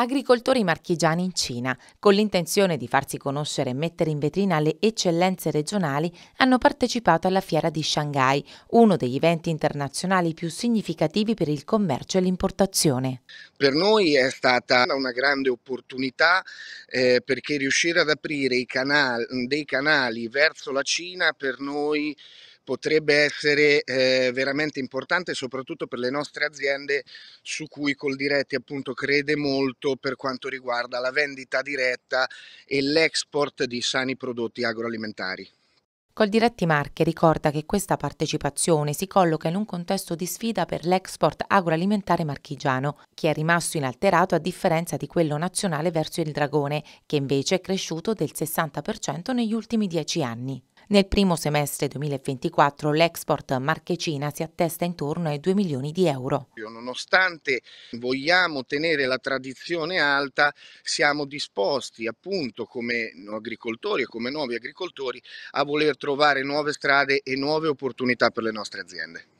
Agricoltori marchigiani in Cina, con l'intenzione di farsi conoscere e mettere in vetrina le eccellenze regionali, hanno partecipato alla fiera di Shanghai, uno degli eventi internazionali più significativi per il commercio e l'importazione. Per noi è stata una grande opportunità eh, perché riuscire ad aprire canali, dei canali verso la Cina per noi potrebbe essere eh, veramente importante soprattutto per le nostre aziende su cui Coldiretti appunto crede molto per quanto riguarda la vendita diretta e l'export di sani prodotti agroalimentari. Coldiretti Marche ricorda che questa partecipazione si colloca in un contesto di sfida per l'export agroalimentare marchigiano, che è rimasto inalterato a differenza di quello nazionale verso il dragone, che invece è cresciuto del 60% negli ultimi dieci anni. Nel primo semestre 2024 l'export marchecina si attesta intorno ai 2 milioni di euro. Nonostante vogliamo tenere la tradizione alta, siamo disposti appunto come agricoltori e come nuovi agricoltori a voler trovare nuove strade e nuove opportunità per le nostre aziende.